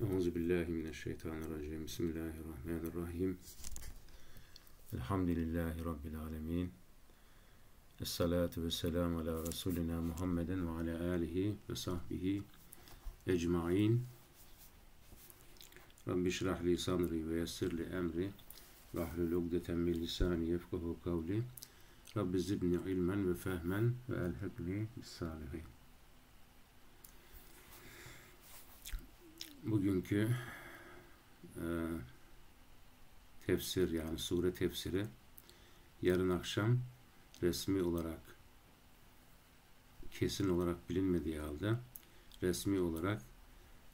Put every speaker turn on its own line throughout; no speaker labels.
أعوذ بالله من الشيطان الرجيم. بسم الله الرحمن الرحيم. الحمد لله رب العالمين. الصلاة والسلام على رسولنا محمد وعلى آله وصحبه أجمعين. رب اشرح لي صدري ويسر لي أمري. واحلل عقدة من لساني يفقه قولي. رب زدني علما وفهما وألحقني بالصالحين. Bugünkü e, tefsir yani sure tefsiri yarın akşam resmi olarak kesin olarak bilinmediği halde resmi olarak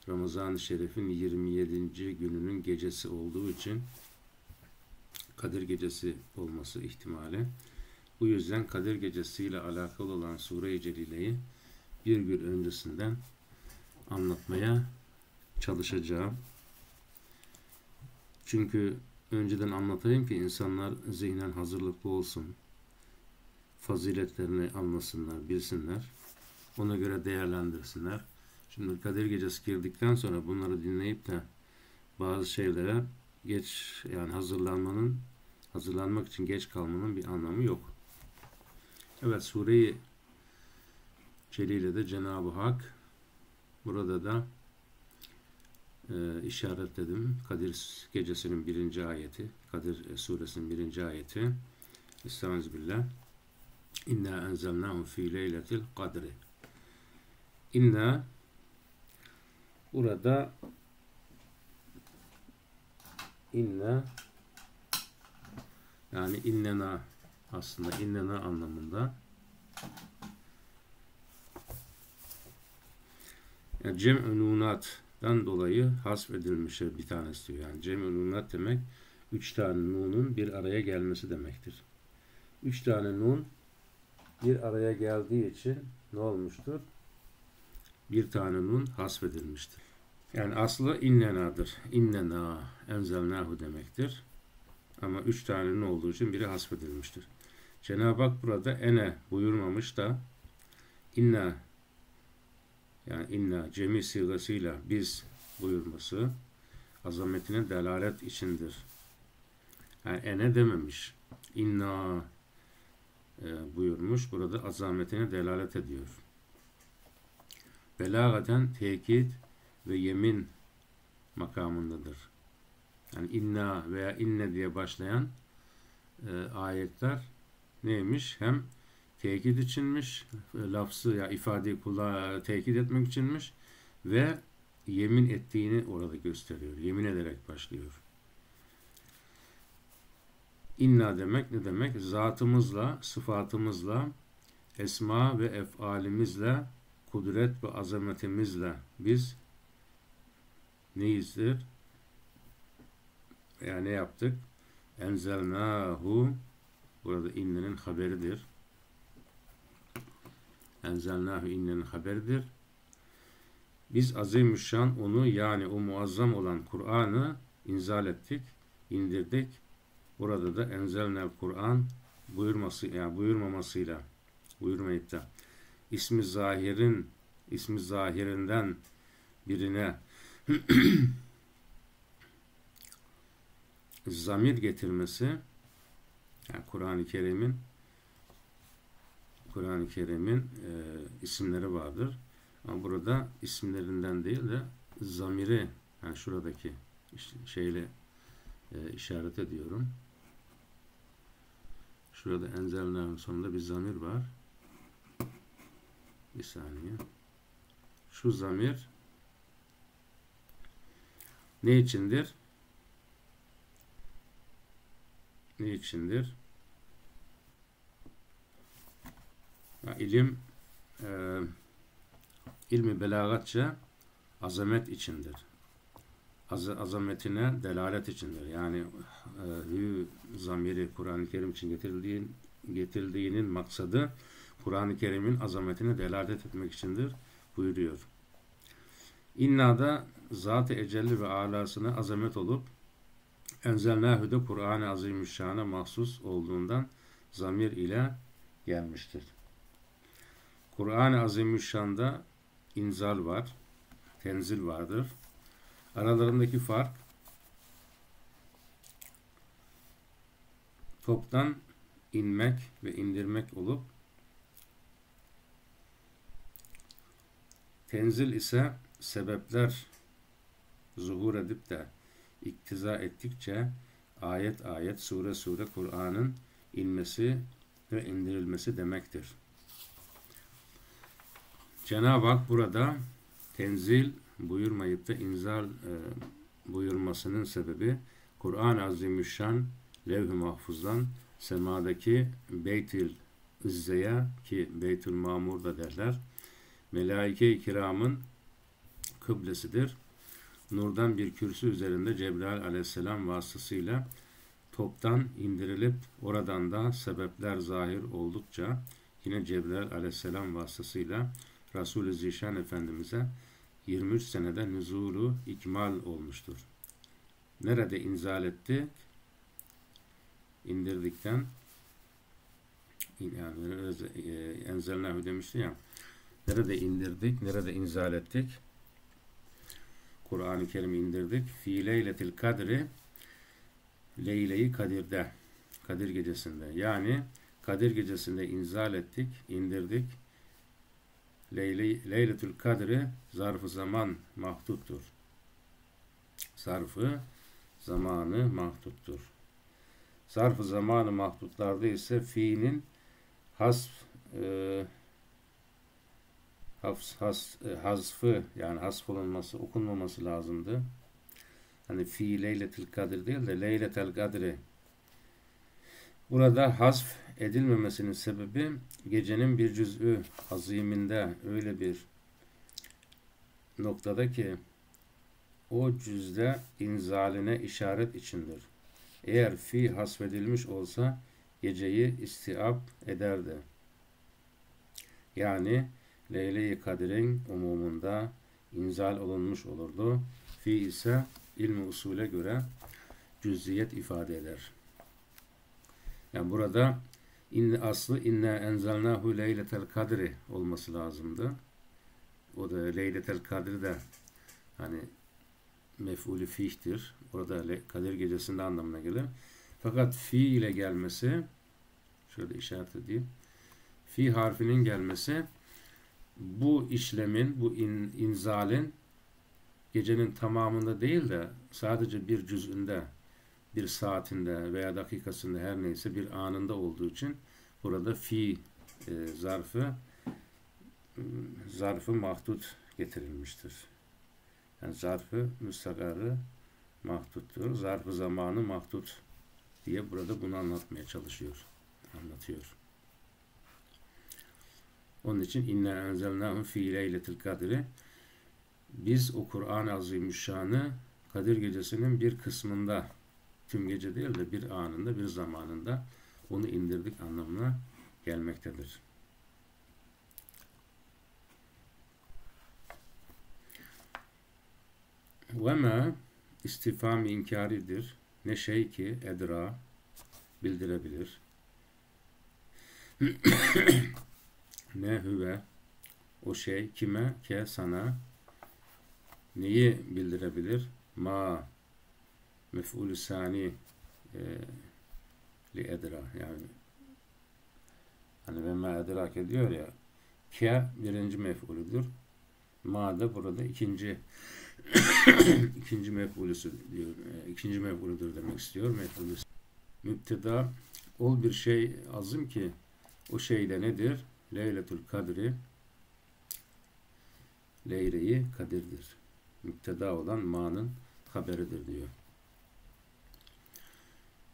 Ramazan-ı Şerif'in 27. gününün gecesi olduğu için Kadir Gecesi olması ihtimali. Bu yüzden Kadir Gecesi ile alakalı olan Sure-i Celile'yi bir gün öncesinden anlatmaya çalışacağım. Çünkü önceden anlatayım ki insanlar zihnen hazırlıklı olsun. Faziletlerini anlasınlar, bilsinler. Ona göre değerlendirsinler. Şimdi Kadir Gecesi girdikten sonra bunları dinleyip de bazı şeylere geç yani hazırlanmanın hazırlanmak için geç kalmanın bir anlamı yok. Evet sureyi Celile'de Cenab-ı Hak burada da e, işaretledim. Kadir gecesinin birinci ayeti, Kadir suresinin birinci ayeti. Estağfirullah. İnna enzelnahu fi leyletil kadri. İnna burada inna yani innena aslında innena anlamında yani cem'ü dan dolayı hasfedilmiş bir tanesi diyor. Yani cem'ül nunat demek üç tane nunun bir araya gelmesi demektir. Üç tane nun bir araya geldiği için ne olmuştur? Bir tane nun hasfedilmiştir. Yani aslı innenadır. İnnena enzelnahu demektir. Ama üç tane nun olduğu için biri hasfedilmiştir. Cenab-ı Hak burada ene buyurmamış da inna yani inna cemi sigasıyla biz buyurması azametine delalet içindir. Yani ene dememiş. İnna e, buyurmuş. Burada azametine delalet ediyor. Belagaten tekit ve yemin makamındadır. Yani inna veya inne diye başlayan e, ayetler neymiş? Hem tekit içinmiş, lafzı ya ifadeyi kula tekit etmek içinmiş ve yemin ettiğini orada gösteriyor. Yemin ederek başlıyor. İnna demek ne demek? Zatımızla, sıfatımızla, esma ve efalimizle, kudret ve azametimizle biz neyizdir? Yani ne yaptık? Enzelnahu burada innenin haberidir enzelnahu innenin haberidir. Biz azimüşşan onu yani o muazzam olan Kur'an'ı inzal ettik, indirdik. Burada da enzelnel Kur'an buyurması yani buyurmamasıyla buyurmayıp da ismi zahirin ismi zahirinden birine zamir getirmesi yani Kur'an-ı Kerim'in Kur'an-ı Kerim'in e, isimleri vardır. Ama burada isimlerinden değil de zamiri yani şuradaki şeyle e, işaret ediyorum. Şurada enzellerin sonunda bir zamir var. Bir saniye. Şu zamir ne içindir? Ne içindir? İlim e, ilmi belagatça azamet içindir. Az, azametine delalet içindir. Yani e, hü zamiri Kur'an-ı Kerim için getirildiğin, getirildiğinin maksadı Kur'an-ı Kerim'in azametine delalet etmek içindir buyuruyor. İnna'da zat-ı ecelli ve alasına azamet olup enzelnâhüde Kur'an-ı Azimüşşan'a mahsus olduğundan zamir ile gelmiştir. Kur'an-ı Azimüşşan'da inzal var, tenzil vardır. Aralarındaki fark toptan inmek ve indirmek olup tenzil ise sebepler zuhur edip de iktiza ettikçe ayet ayet sure sure Kur'an'ın inmesi ve indirilmesi demektir. Cenab-ı Hak burada tenzil buyurmayıp da inzal e, buyurmasının sebebi Kur'an-ı Azimüşşan levh-i mahfuzdan semadaki Beytül İzze'ye ki Beytül Mamur da derler. Melaike-i kiramın kıblesidir. Nurdan bir kürsü üzerinde Cebrail aleyhisselam vasıtasıyla toptan indirilip oradan da sebepler zahir oldukça yine Cebrail aleyhisselam vasıtasıyla Resul-i Zişan Efendimiz'e 23 senede nüzulu ikmal olmuştur. Nerede inzal etti? indirdikten yani e, enzelnahu demişti ya nerede indirdik, nerede inzal ettik? Kur'an-ı Kerim'i indirdik. Fi leyletil kadri Leyle-i Kadir'de Kadir gecesinde yani Kadir gecesinde inzal ettik, indirdik. Leyle, Leyletül Kadri zarfı zaman mahduttur. Zarfı zamanı mahduttur. Zarf-ı zamanı mahdutlarda ise fiilin hasf e, has, has, e, hasfı yani hasf olunması, okunmaması lazımdı. Hani fi leyletil kadir değil de leyletel kadri. Burada hasf edilmemesinin sebebi gecenin bir cüz'ü aziminde öyle bir noktada ki o cüzde inzaline işaret içindir. Eğer fi hasfedilmiş olsa geceyi istiab ederdi. Yani Leyle-i Kadir'in umumunda inzal olunmuş olurdu. Fi ise ilmi usule göre cüziyet ifade eder. Yani burada in, aslı inne enzelnahu leyletel kadri olması lazımdı. O da leyletel kadri de hani mef'ulü fihtir. Orada Kadir gecesinde anlamına gelir. Fakat fi ile gelmesi şöyle işaret edeyim. Fi harfinin gelmesi bu işlemin, bu in, inzalin gecenin tamamında değil de sadece bir cüzünde, bir saatinde veya dakikasında her neyse bir anında olduğu için burada fi e, zarfı zarfı mahdut getirilmiştir. Yani zarfı müstakarı mahduttur. Zarfı zamanı mahdut diye burada bunu anlatmaya çalışıyor. Anlatıyor. Onun için inna enzelnahum fi leyletil kadri biz o Kur'an-ı Azimüşşan'ı Kadir Gecesi'nin bir kısmında tüm gece değil de bir anında, bir zamanında onu indirdik anlamına gelmektedir. Ve ma istifam inkaridir. Ne şey ki edra bildirebilir. ne hüve o şey kime ke sana neyi bildirebilir? Ma mef'ulü sani e, li edra yani hani ve ma edrak ediyor ya ke birinci mef'ulüdür. Ma da burada ikinci ikinci mef'ulüsü diyor. E, ikinci mef'ulüdür demek istiyor. Mef'ulüsü. Müpteda ol bir şey azım ki o şey de nedir? Leyletül kadri Leyle'yi kadirdir. Müpteda olan ma'nın haberidir diyor.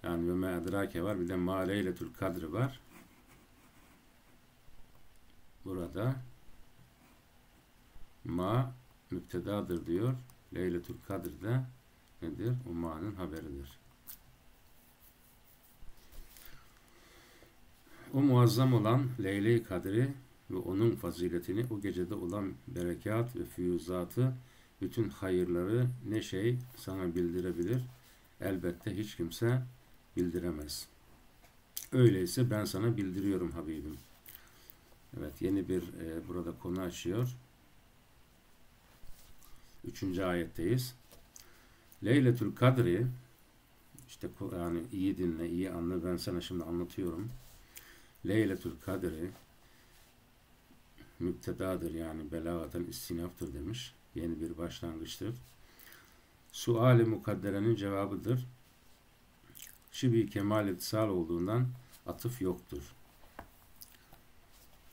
Yani ve me'adrake var. Bir de ma leyletül kadri var. Burada ma müptedadır diyor. Leyletül Kadir de nedir? Ummanın haberidir. O muazzam olan Leyle-i Kadri ve onun faziletini, o gecede olan berekat ve füyüzatı, bütün hayırları ne şey sana bildirebilir? Elbette hiç kimse bildiremez. Öyleyse ben sana bildiriyorum Habibim. Evet yeni bir e, burada konu açıyor. Üçüncü ayetteyiz. Leyletül Kadri işte yani iyi dinle, iyi anla. Ben sana şimdi anlatıyorum. Leyletül Kadri müptedadır yani belagaten istinaftır demiş. Yeni bir başlangıçtır. Suali mukadderenin cevabıdır. Şibi kemal itisal olduğundan atıf yoktur.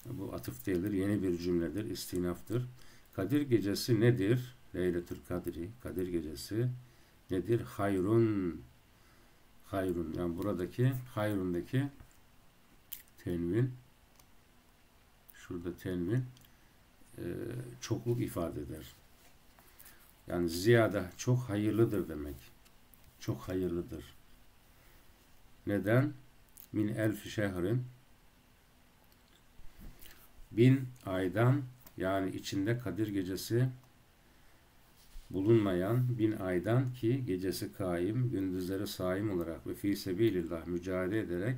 Bu atıf değildir. Yeni bir cümledir. istinaftır. Kadir gecesi nedir? Leyletül Kadri. Kadir gecesi nedir? Hayrun. Hayrun. Yani buradaki hayrundaki tenvin şurada tenvin e, çokluk ifade eder. Yani ziyade çok hayırlıdır demek. Çok hayırlıdır. Neden? Min elfi şehrin bin aydan yani içinde Kadir gecesi bulunmayan bin aydan ki gecesi kaim, gündüzleri saim olarak ve fi sebilillah mücadele ederek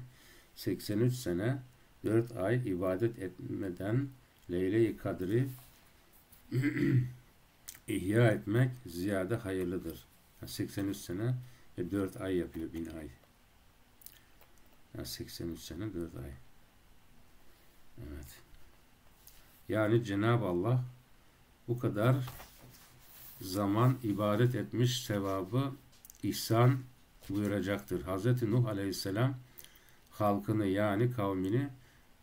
83 sene 4 ay ibadet etmeden Leyle-i Kadri ihya etmek ziyade hayırlıdır. 83 sene ve 4 ay yapıyor bin ay. Yani 83 sene 4 ay. Evet. Yani Cenab-ı Allah bu kadar zaman ibadet etmiş sevabı ihsan buyuracaktır. Hz. Nuh aleyhisselam halkını yani kavmini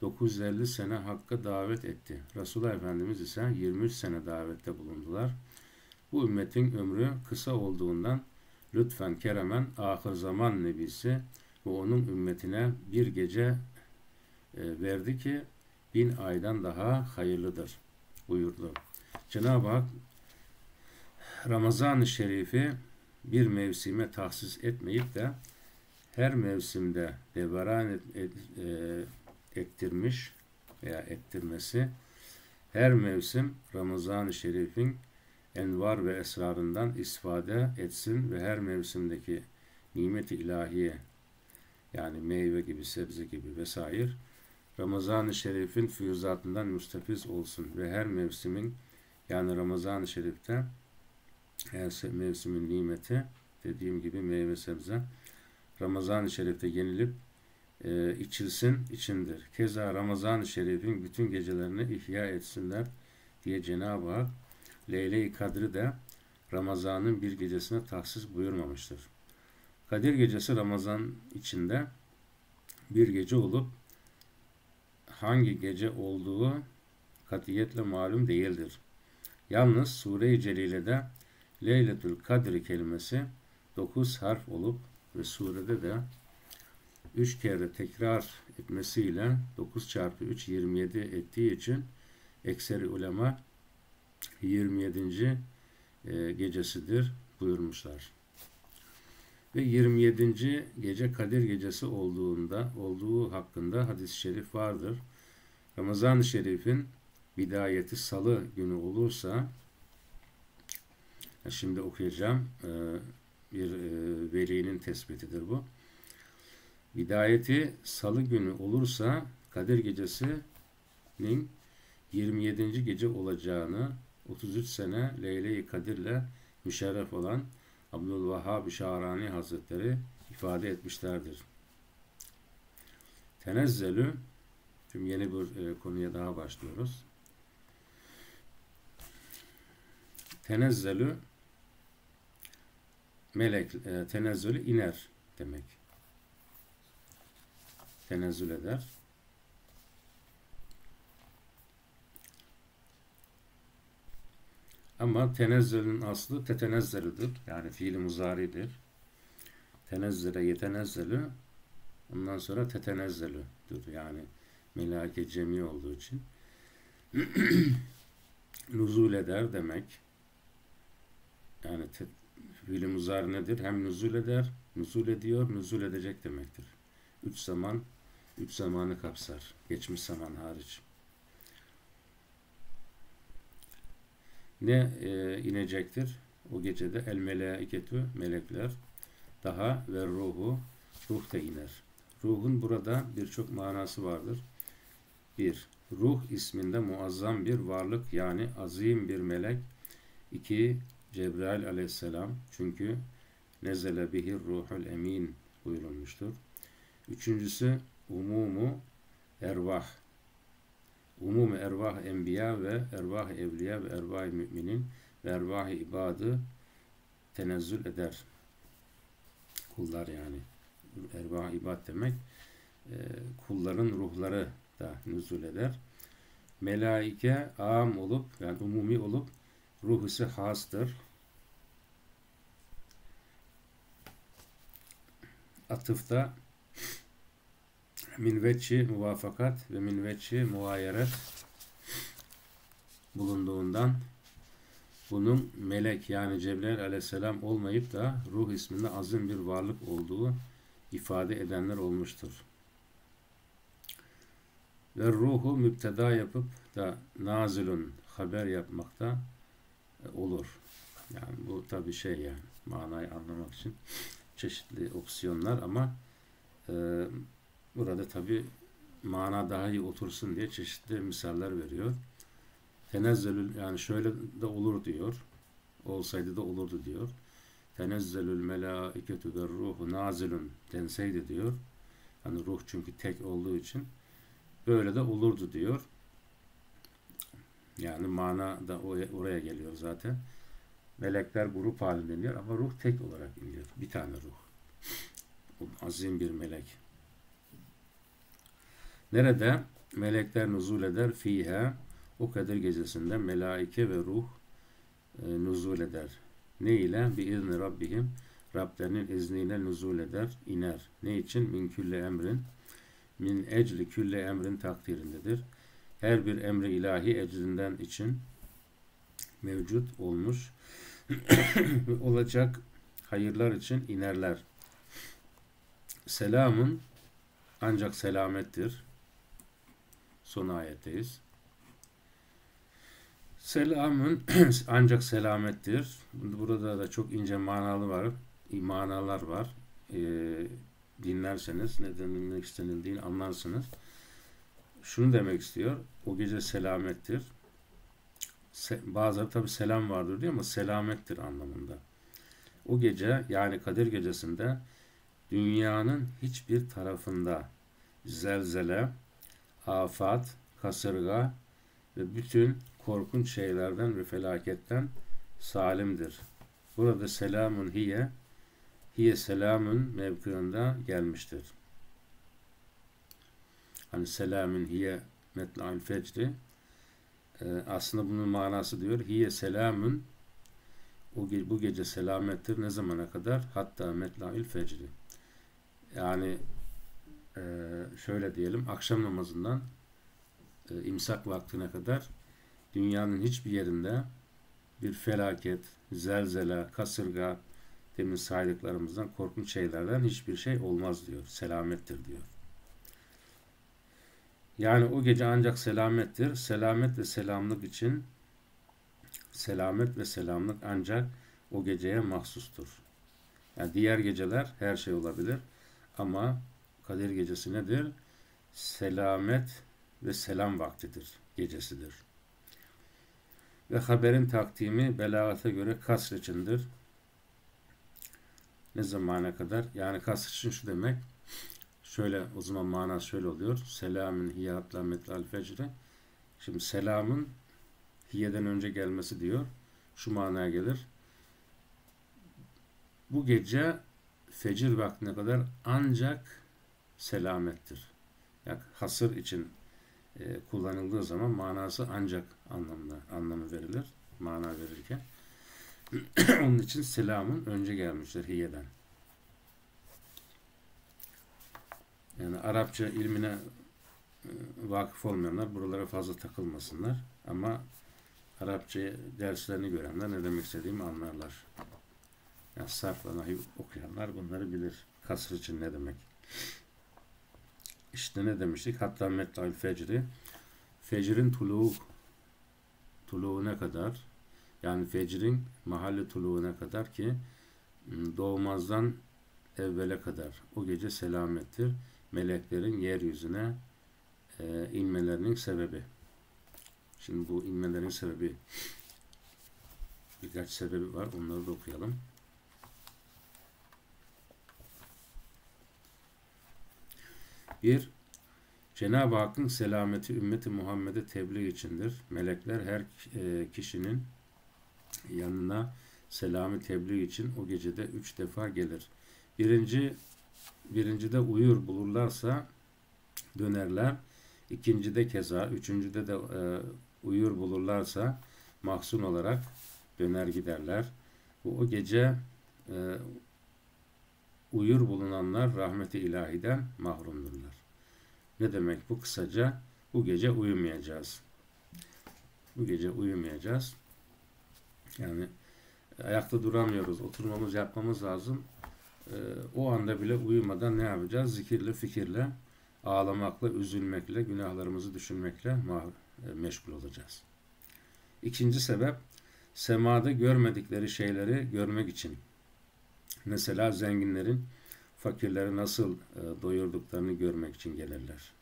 950 sene Hakk'a davet etti. Resulullah Efendimiz ise 23 sene davette bulundular. Bu ümmetin ömrü kısa olduğundan lütfen keremen ahir zaman nebisi ve onun ümmetine bir gece e, verdi ki bin aydan daha hayırlıdır buyurdu. Cenab-ı Hak Ramazan-ı Şerif'i bir mevsime tahsis etmeyip de her mevsimde devaran et, et, e, ettirmiş veya ettirmesi her mevsim Ramazan-ı Şerif'in envar ve esrarından istifade etsin ve her mevsimdeki nimet-i ilahiye yani meyve gibi, sebze gibi vesaire Ramazan-ı Şerif'in füyüzatından müstefiz olsun ve her mevsimin yani Ramazan-ı Şerif'te her mevsimin nimeti dediğim gibi meyve sebze Ramazan-ı Şerif'te yenilip e, içilsin içindir. Keza Ramazan-ı Şerif'in bütün gecelerini ihya etsinler diye Cenab-ı Hak Leyle-i Kadri de Ramazan'ın bir gecesine tahsis buyurmamıştır. Kadir gecesi Ramazan içinde bir gece olup hangi gece olduğu katiyetle malum değildir. Yalnız Sure-i Celile'de Leyletül Kadri kelimesi 9 harf olup ve surede de 3 kere tekrar etmesiyle 9 çarpı 3 27 ettiği için ekseri ulema 27. E, gecesidir buyurmuşlar. Ve 27. gece Kadir gecesi olduğunda olduğu hakkında hadis-i şerif vardır. Ramazan-ı Şerif'in bidayeti salı günü olursa şimdi okuyacağım e, bir e, velinin tespitidir bu. Bidayeti salı günü olursa Kadir gecesinin 27. gece olacağını 33 sene Leyle-i Kadir'le müşerref olan Abdülvahhab Şahrani Hazretleri ifade etmişlerdir. Tenezzelü Şimdi yeni bir e, konuya daha başlıyoruz. Tenezzelü melek e, tenezzülü iner demek. Tenezzül eder. Ama tenezzülün aslı tetenezzelidir. Yani fiili muzaridir. Tenezzele yetenezzelü ondan sonra tetenezzelüdür. Yani melake cemi olduğu için nuzul eder demek. Yani te, fiili muzari nedir? Hem nuzul eder, nuzul ediyor, nuzul edecek demektir. Üç zaman, üç zamanı kapsar. Geçmiş zaman hariç. Ne e, inecektir? O gecede el melaiketü melekler daha ve ruhu ruh da iner. Ruhun burada birçok manası vardır. Bir, ruh isminde muazzam bir varlık yani azim bir melek. İki, Cebrail aleyhisselam çünkü nezele bihir ruhul emin buyurulmuştur. Üçüncüsü umumu ervah. Umumu ervah enbiya ve ervah evliya ve ervah müminin ve ervah ibadı tenezzül eder. Kullar yani. Ervah ibad demek e, kulların ruhları da nüzul eder. Melaike am olup yani umumi olup ruh ise hastır. Atıfta min veçi muvafakat ve min veçi muayeret bulunduğundan bunun melek yani Cebrail aleyhisselam olmayıp da ruh isminde azim bir varlık olduğu ifade edenler olmuştur. Ve ruhu müpteda yapıp da nazilun haber yapmakta e, olur. Yani bu tabi şey yani manayı anlamak için çeşitli opsiyonlar ama e, burada tabi mana daha iyi otursun diye çeşitli misaller veriyor. Tenezzelül yani şöyle de olur diyor. Olsaydı da olurdu diyor. Tenezzelül melaiketu ve ruhu nazilun denseydi diyor. Hani ruh çünkü tek olduğu için böyle de olurdu diyor. Yani mana da oraya geliyor zaten. Melekler grup halinde iniyor ama ruh tek olarak iniyor. Bir tane ruh. O azim bir melek. Nerede? Melekler nuzul eder. Fiha o Kadir gecesinde melaike ve ruh e, nuzul eder. Ne ile? Bi izni Rabbihim Rablerinin izniyle nuzul eder, iner. Ne için? Min külle emrin. Min ecli külle emrin takdirindedir. Her bir emri ilahi ecrinden için mevcut olmuş olacak hayırlar için inerler. Selamun ancak selamettir. Son ayetteyiz. Selamın ancak selamettir. Burada da çok ince manalı var, manalar var. E, dinlerseniz ne denilmek istenildiğini anlarsınız. Şunu demek istiyor. O gece selamettir. Se, bazıları tabi selam vardır diyor ama selamettir anlamında. O gece yani Kadir gecesinde dünyanın hiçbir tarafında zelzele, afat, kasırga ve bütün korkunç şeylerden ve felaketten salimdir. Burada selamun hiye, hiye selamun mevkında gelmiştir. Hani selamun hiye metla'il fecri e, aslında bunun manası diyor hiye selamun o ge bu gece selamettir ne zamana kadar? Hatta metla'il fecri. Yani e, şöyle diyelim akşam namazından e, imsak vaktine kadar dünyanın hiçbir yerinde bir felaket, zelzele, kasırga, demin saydıklarımızdan korkunç şeylerden hiçbir şey olmaz diyor. Selamettir diyor. Yani o gece ancak selamettir. Selamet ve selamlık için selamet ve selamlık ancak o geceye mahsustur. Yani diğer geceler her şey olabilir. Ama Kadir gecesi nedir? Selamet ve selam vaktidir, gecesidir. Ve haberin takdimi belagata göre kasr içindir. Ne zamana kadar? Yani kasr için şu demek. Şöyle o zaman manası şöyle oluyor. Selamın hiyatla metlal fecre. Şimdi selamın hiyeden önce gelmesi diyor. Şu manaya gelir. Bu gece fecir vaktine kadar ancak selamettir. Yani hasır için e, kullanıldığı zaman manası ancak anlamda anlamı verilir. Mana verirken. Onun için selamın önce gelmiştir hiyeden. Yani Arapça ilmine e, vakıf olmayanlar buralara fazla takılmasınlar. Ama Arapça derslerini görenler ne demek istediğimi anlarlar. Yani sarfla nahiv okuyanlar bunları bilir. Kasır için ne demek. İşte ne demiştik? Hatta metla'il fecri fecrin tuluğu tuluğuna kadar yani fecrin mahalle tuluğuna kadar ki ıı, doğmazdan evvele kadar o gece selamettir. Meleklerin yeryüzüne e, inmelerinin sebebi. Şimdi bu inmelerin sebebi birkaç sebebi var. Onları da okuyalım. Bir, Cenab-ı Hakk'ın selameti ümmeti Muhammed'e tebliğ içindir. Melekler her e, kişinin yanına selamı tebliğ için o gecede üç defa gelir. Birinci, birincide uyur bulurlarsa dönerler. İkincide keza, üçüncüde de e, uyur bulurlarsa mahzun olarak döner giderler. Bu o gece e, uyur bulunanlar rahmeti ilahiden mahrumdurlar. Ne demek bu kısaca? Bu gece uyumayacağız. Bu gece uyumayacağız. Yani ayakta duramıyoruz. Oturmamız yapmamız lazım. Ee, o anda bile uyumadan ne yapacağız? Zikirle, fikirle, ağlamakla, üzülmekle, günahlarımızı düşünmekle e, meşgul olacağız. İkinci sebep, semada görmedikleri şeyleri görmek için. Mesela zenginlerin fakirleri nasıl e, doyurduklarını görmek için gelirler.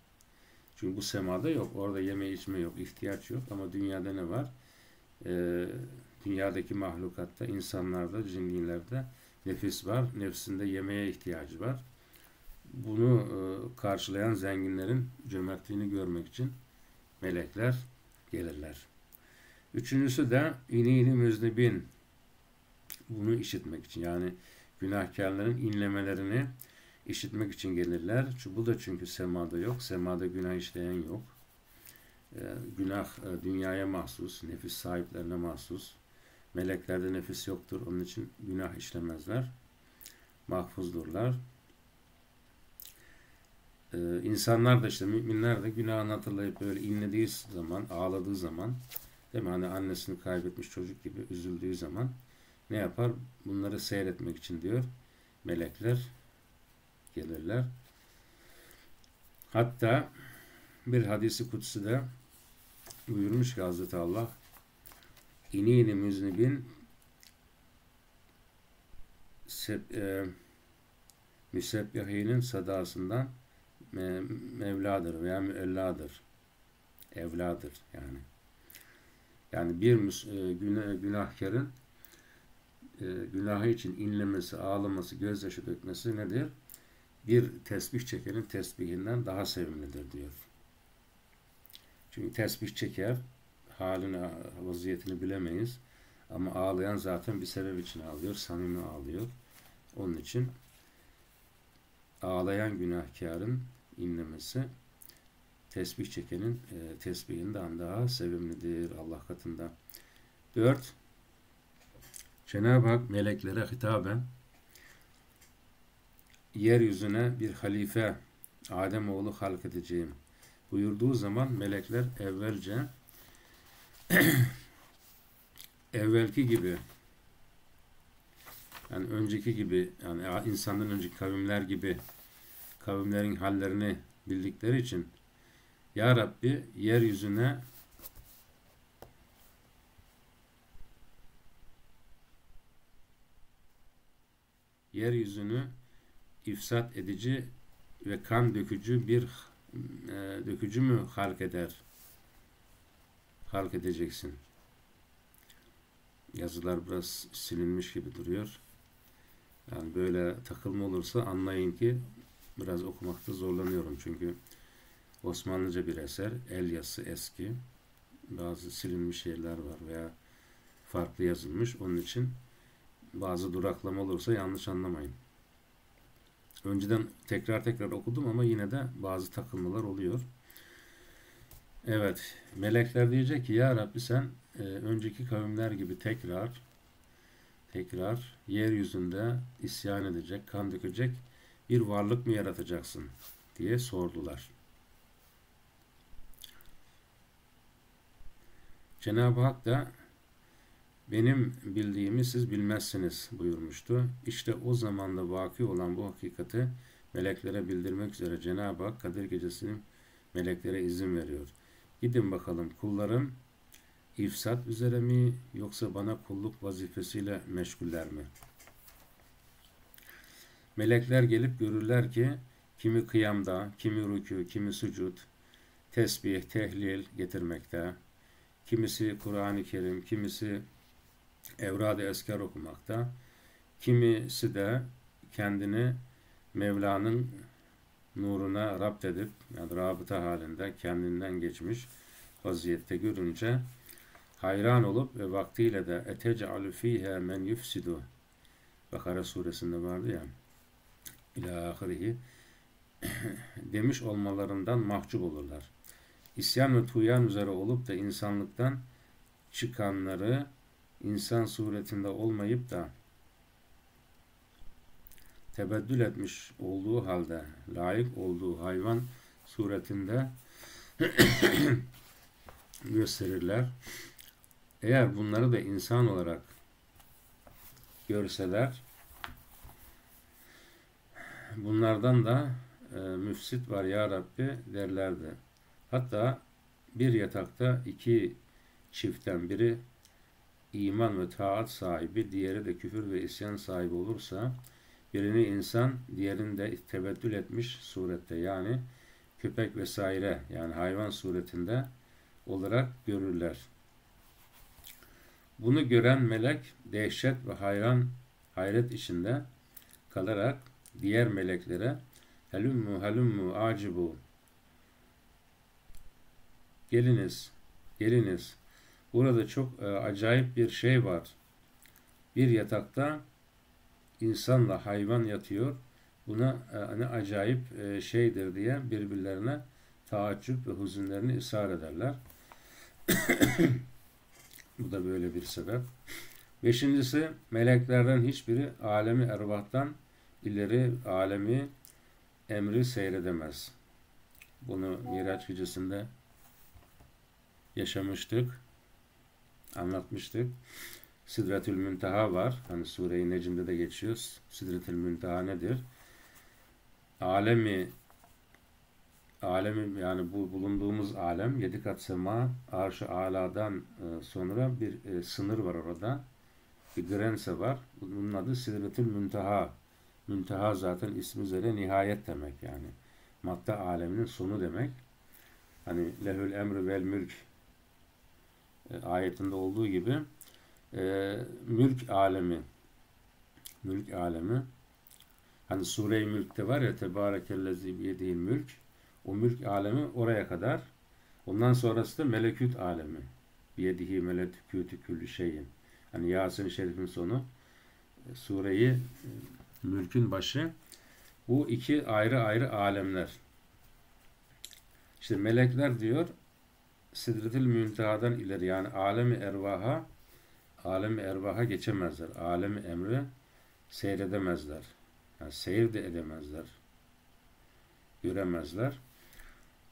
Çünkü bu semada yok. Orada yeme içme yok. ihtiyaç yok. Ama dünyada ne var? E, dünyadaki mahlukatta, insanlarda, cinlilerde nefis var. Nefsinde yemeğe ihtiyacı var. Bunu e, karşılayan zenginlerin cömertliğini görmek için melekler gelirler. Üçüncüsü de inini müznibin bunu işitmek için yani günahkarların inlemelerini işitmek için gelirler. Bu da çünkü semada yok. Semada günah işleyen yok. Ee, günah e, dünyaya mahsus, nefis sahiplerine mahsus. Meleklerde nefis yoktur. Onun için günah işlemezler. Mahfuzdurlar. Ee, insanlar da işte müminler de günahını hatırlayıp böyle inlediği zaman, ağladığı zaman değil mi? Hani annesini kaybetmiş çocuk gibi üzüldüğü zaman ne yapar? Bunları seyretmek için diyor melekler gelirler. Hatta bir hadisi kutsu da buyurmuş ki Hazreti Allah inini müznibin e, müsebbihinin sadasından me, Mevladır veya müelladır. Evladır yani. Yani bir e, günah, günahkarın e, günahı için inlemesi, ağlaması, gözyaşı dökmesi nedir? Bir tesbih çekenin tesbihinden daha sevimlidir diyor. Çünkü tesbih çeker, halini, vaziyetini bilemeyiz. Ama ağlayan zaten bir sebep için ağlıyor, samimi ağlıyor. Onun için ağlayan günahkarın inlemesi tesbih çekenin e, tesbihinden daha sevimlidir Allah katında. 4. Cenab-ı Hak meleklere hitaben yeryüzüne bir halife Ademoğlu halk edeceğim buyurduğu zaman melekler evvelce evvelki gibi yani önceki gibi yani insandan önceki kavimler gibi kavimlerin hallerini bildikleri için Ya Rabbi yeryüzüne yeryüzünü ifsat edici ve kan dökücü bir e, dökücü mü halk eder? Halk edeceksin. Yazılar biraz silinmiş gibi duruyor. Yani böyle takılma olursa anlayın ki biraz okumakta zorlanıyorum. Çünkü Osmanlıca bir eser, el yazısı eski. Bazı silinmiş yerler var veya farklı yazılmış. Onun için bazı duraklama olursa yanlış anlamayın. Önceden tekrar tekrar okudum ama yine de bazı takılmalar oluyor. Evet, melekler diyecek ki ya Rabbi sen e, önceki kavimler gibi tekrar tekrar yeryüzünde isyan edecek, kan dökecek bir varlık mı yaratacaksın diye sordular. Cenab-ı Hak da benim bildiğimi siz bilmezsiniz buyurmuştu. İşte o zamanda vaki olan bu hakikati meleklere bildirmek üzere Cenab-ı Hak Kadir Gecesi'nin meleklere izin veriyor. Gidin bakalım kullarım ifsat üzere mi yoksa bana kulluk vazifesiyle meşguller mi? Melekler gelip görürler ki kimi kıyamda, kimi rükû, kimi sucud, tesbih, tehlil getirmekte, kimisi Kur'an-ı Kerim, kimisi evrad-ı esker okumakta, kimisi de kendini Mevla'nın nuruna rapt edip yani rabıta halinde kendinden geçmiş vaziyette görünce hayran olup ve vaktiyle de etec'alu fiha men yufsidu Bakara suresinde vardı ya ila ahirihi demiş olmalarından mahcup olurlar. İsyan ve tuyan üzere olup da insanlıktan çıkanları insan suretinde olmayıp da tebeddül etmiş olduğu halde layık olduğu hayvan suretinde gösterirler. Eğer bunları da insan olarak görseler bunlardan da e, müfsit var ya Rabbi derlerdi. Hatta bir yatakta iki çiftten biri iman ve taat sahibi, diğeri de küfür ve isyan sahibi olursa birini insan, diğerini de tebeddül etmiş surette yani köpek vesaire yani hayvan suretinde olarak görürler. Bunu gören melek dehşet ve hayran hayret içinde kalarak diğer meleklere helummu helummu acibu geliniz geliniz burada çok e, acayip bir şey var. Bir yatakta insanla hayvan yatıyor. Buna e, ne acayip e, şeydir diye birbirlerine taaccüp ve hüzünlerini ısrar ederler. Bu da böyle bir sebep. Beşincisi meleklerden hiçbiri alemi ervahtan ileri alemi emri seyredemez. Bunu Miraç gecesinde yaşamıştık, anlatmıştık. Sidretül Münteha var. Hani Sure-i Necm'de de geçiyor. Sidretül Münteha nedir? Alemi alemi yani bu bulunduğumuz alem yedi kat sema arş-ı aladan e, sonra bir e, sınır var orada. Bir grense var. Bunun adı Sidretül Münteha. Münteha zaten ismi üzere nihayet demek yani. Madde aleminin sonu demek. Hani lehül emri vel mülk ayetinde olduğu gibi e, mülk alemi mülk alemi hani sure-i mülkte var ya tebarekellezi biyedihil mülk o mülk alemi oraya kadar ondan sonrası da melekut alemi biyedihi melekutü küllü şeyin hani Yasin-i Şerif'in sonu e, sureyi e, mülkün başı. Bu iki ayrı ayrı alemler. İşte melekler diyor Sidretil Münteha'dan ileri yani alemi ervaha alemi ervaha geçemezler. Alemi emri seyredemezler. Yani seyir de edemezler. Göremezler.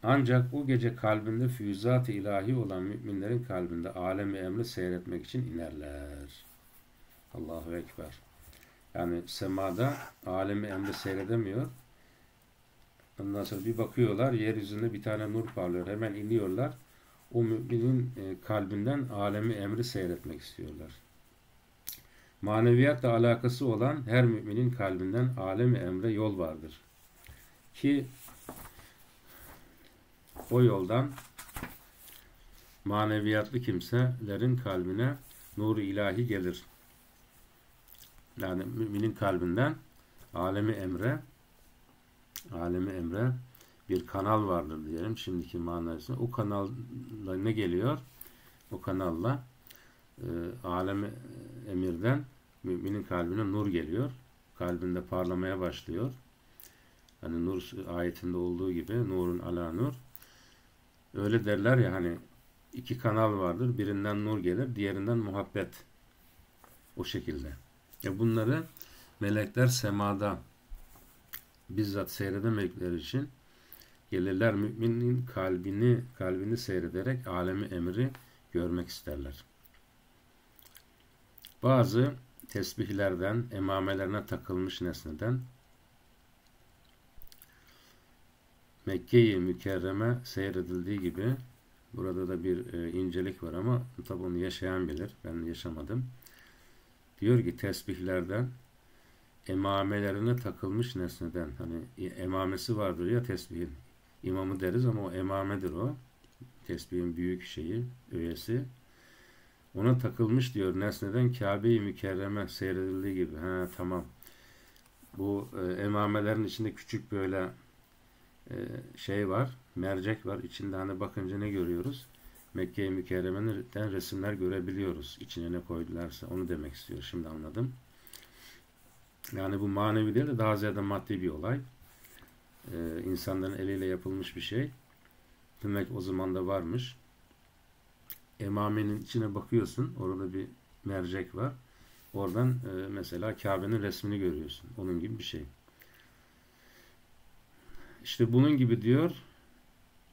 Ancak o gece kalbinde füyüzat-ı ilahi olan müminlerin kalbinde alemi emri seyretmek için inerler. Allahu Ekber. Yani semada alemi emri seyredemiyor. Ondan sonra bir bakıyorlar yeryüzünde bir tane nur parlıyor. Hemen iniyorlar. O müminin e, kalbinden alemi emri seyretmek istiyorlar. Maneviyatla alakası olan her müminin kalbinden alemi emre yol vardır. Ki o yoldan maneviyatlı kimselerin kalbine nur ilahi gelir yani müminin kalbinden alemi emre alemi emre bir kanal vardır diyelim şimdiki manasında. O kanalla ne geliyor? O kanalla e, alemi emirden müminin kalbine nur geliyor. Kalbinde parlamaya başlıyor. Hani nur ayetinde olduğu gibi nurun ala nur. Öyle derler ya hani iki kanal vardır. Birinden nur gelir, diğerinden muhabbet. O şekilde. E bunları melekler semada bizzat seyredemedikleri için gelirler müminin kalbini kalbini seyrederek alemi emri görmek isterler. Bazı tesbihlerden, emamelerine takılmış nesneden Mekke-i Mükerreme seyredildiği gibi burada da bir e, incelik var ama tabi onu yaşayan bilir. Ben yaşamadım. Diyor ki tesbihlerden emamelerine takılmış nesneden hani emamesi vardır ya tesbihin imamı deriz ama o emamedir o tesbihin büyük şeyi öğesi ona takılmış diyor nesneden Kabe-i Mükerreme seyredildiği gibi ha tamam bu e, emamelerin içinde küçük böyle e, şey var, mercek var. İçinde hani bakınca ne görüyoruz? Mekke-i Mükerreme'den resimler görebiliyoruz. İçine ne koydularsa onu demek istiyor. Şimdi anladım. Yani bu manevi değil de daha ziyade maddi bir olay. Ee, insanların eliyle yapılmış bir şey. Demek o zaman da varmış. Emamenin içine bakıyorsun. Orada bir mercek var. Oradan e, mesela Kabe'nin resmini görüyorsun. Onun gibi bir şey. İşte bunun gibi diyor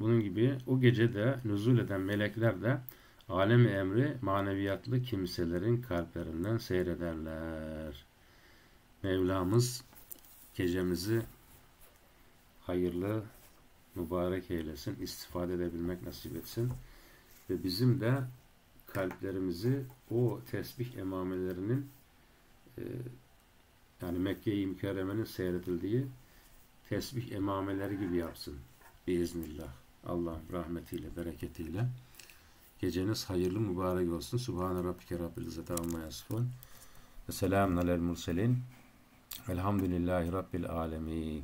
bunun gibi o gecede nüzul eden melekler de alemi emri maneviyatlı kimselerin kalplerinden seyrederler. Mevlamız gecemizi hayırlı, mübarek eylesin, istifade edebilmek nasip etsin. Ve bizim de kalplerimizi o tesbih emamelerinin e, yani Mekke-i Mükerreme'nin seyredildiği tesbih emameleri gibi yapsın. Biiznillah. Allah rahmetiyle, bereketiyle. Geceniz hayırlı, mübarek olsun. Subhane Rabbike Rabbil İzzeti Amma Yasifun. Ve selamun alel murselin. Elhamdülillahi Rabbil Alemin.